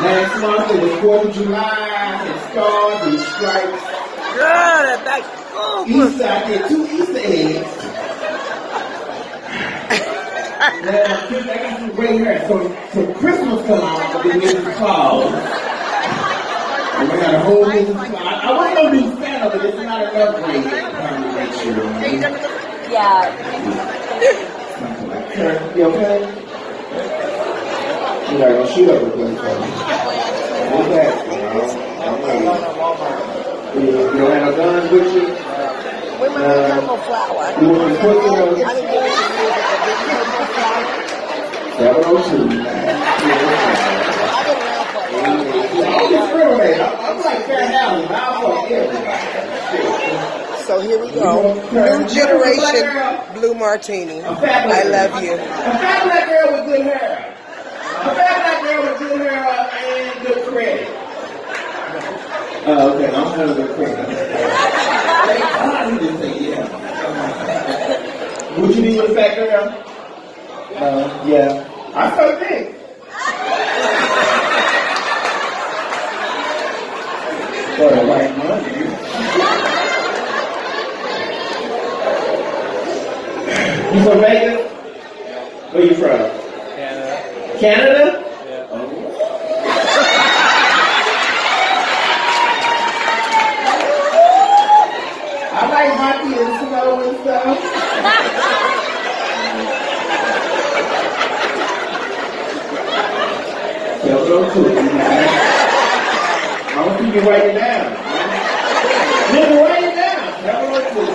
Last month it was 4th of July and stars and stripes. Good, back. Oh, Easter, I did two Easter eggs. now, since I got some gray hair, so, so Christmas come on, I'll be Mrs. Claus. And we got a whole Mrs. Claus. I, I wasn't to be Santa, but it's not enough gray hair to make sure. Yeah. Something like that. You okay? You go shoot up a place for me. What's that? I'm ready. You, you have no guns with you? My Uh, purple flower. You want to put them know flower, 702. I didn't know for it. I'm like fair housing. I'm for everybody. So here we go. New generation blue martini. I love you. A fat black girl with good hair. A fat black girl with good hair and good credit. Oh, okay. I'm having good credit. Thank God he didn't say yeah. Would you be with a fat girl? Uh, yeah. I so think. For the right money. You from Vegas? Where you from? Canada. Yeah. I like hockey and snow and stuff. Tell them too. I don't think you write it down. Nigga, write it down. Tell them too.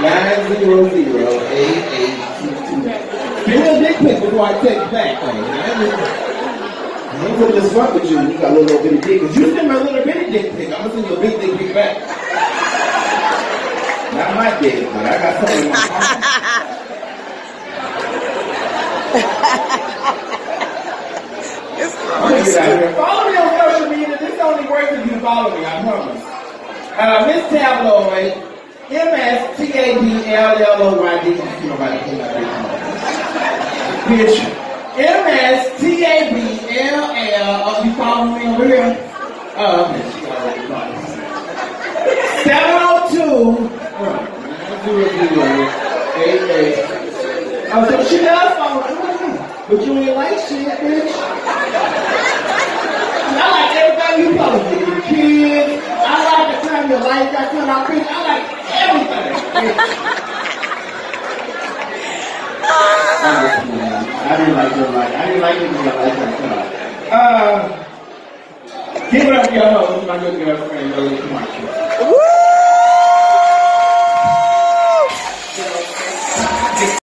Nine zero zero eight eight two two. Give me a dick pic before I take it back, man. I ain't putting this fuck with you. when You got a little bitty dick. Cause you send me a little bitty dick pic. I'm gonna send you a big dick pic back. Not my dick, but I got something in my pocket. It's I'm get out here. Follow me on social media. This only works if you follow me. I promise. Uh, Miss Tab Lloyd, M S T A B L L O Y D. You know about it. Bitch. M S T A B L L. Oh, you following me over here? Oh, okay. She already followed me. 702. Zero zero eight eight. Oh, so she does follow. But you ain't like shit, bitch. I like everything you post. Your kids. I like the time your life got turned out crazy. I like everything. I didn't like your life. I didn't like it when your life got turned out. Uh, give it up host, my good girlfriend, Lily. Woo!